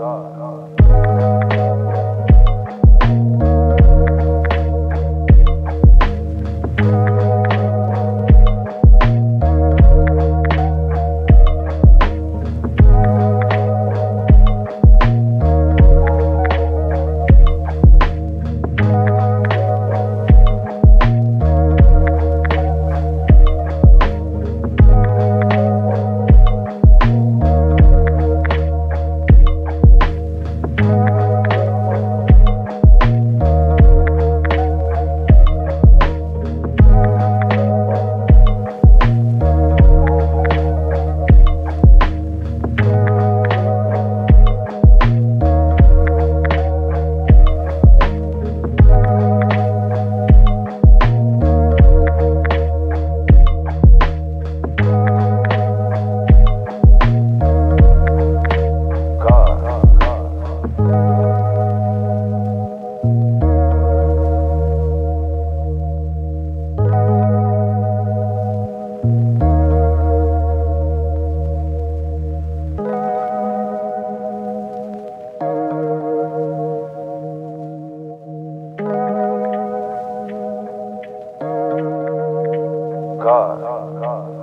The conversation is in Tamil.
God. God.